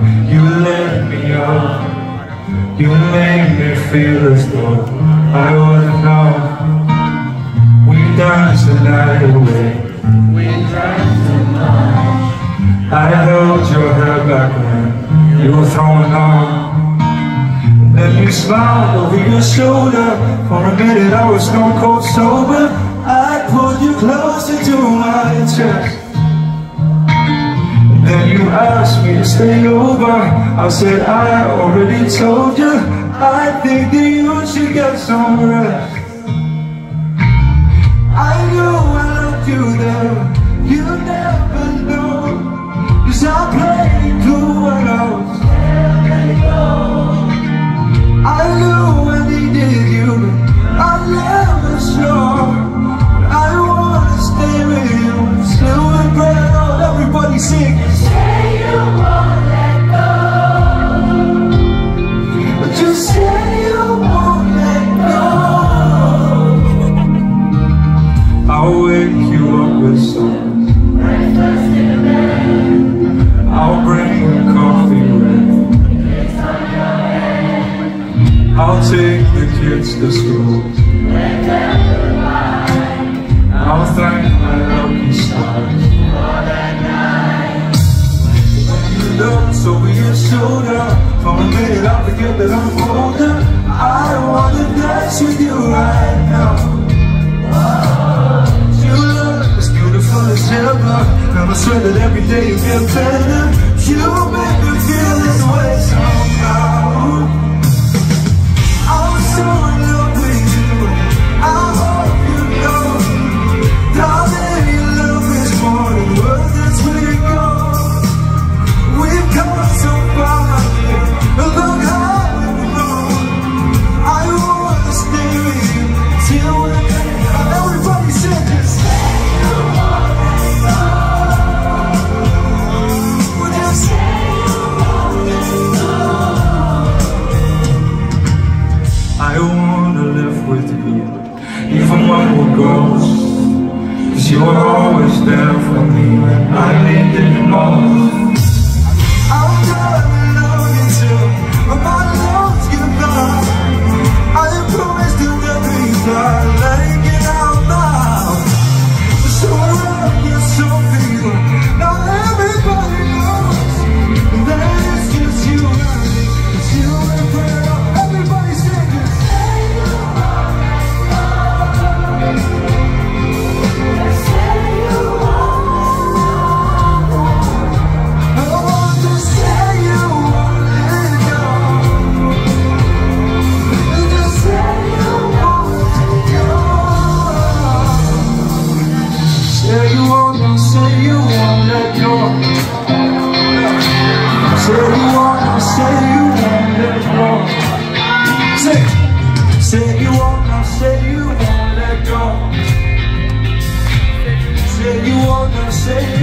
when you let me out. You made me feel as though I was lost. We danced the night away. We danced the night. I held your hair back when you were throwing on. Then you smiled over your shoulder. For a minute I was stone cold sober. I pulled you closer to my chest then you asked me to stay over. I said I already told you I think that you should get some rest take the When. I'll thank my lucky stars For that night. You look over your shoulder For a minute I forget that I'm older I wanna dance with you right now You look as beautiful as ever And I swear that every day you get better you were always there for me when I needed you most. Say